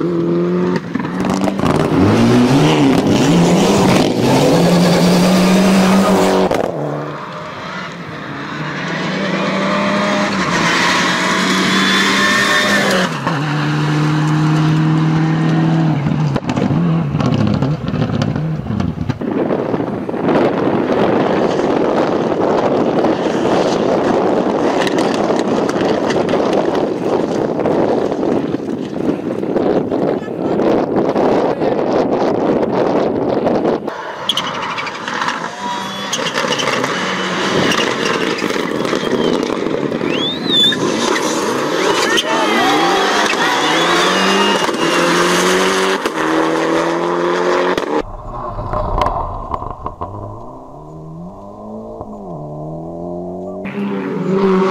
Música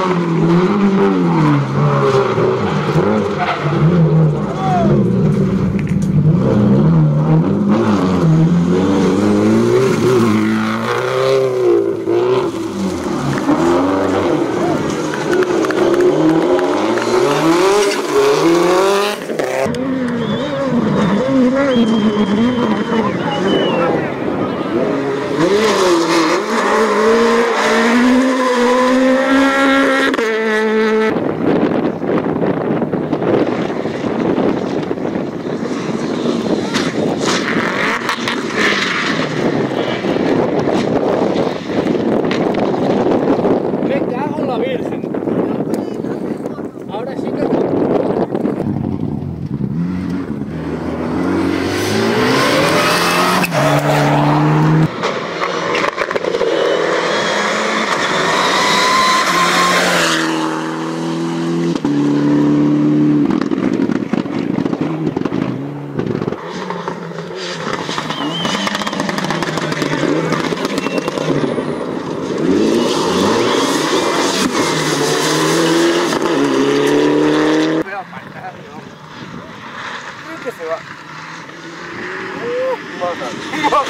Oh,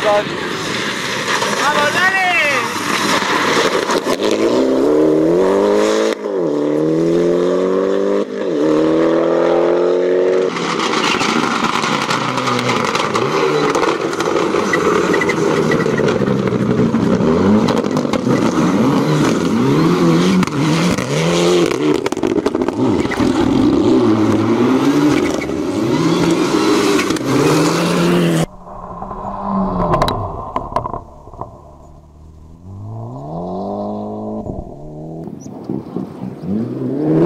Молдавии. Mm-hmm.